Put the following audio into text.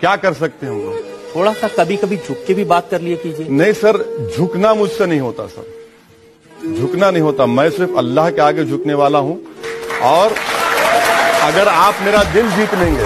क्या कर सकते हैं हम लोग थोड़ा सा कभी कभी झुक के भी बात कर लिए कीजिए। नहीं सर झुकना मुझसे नहीं होता सर। झुकना नहीं होता। मैं सिर्फ़ अल्लाह के आगे झुकने वाला हूँ। और अगर आप मेरा दिल जीत लेंगे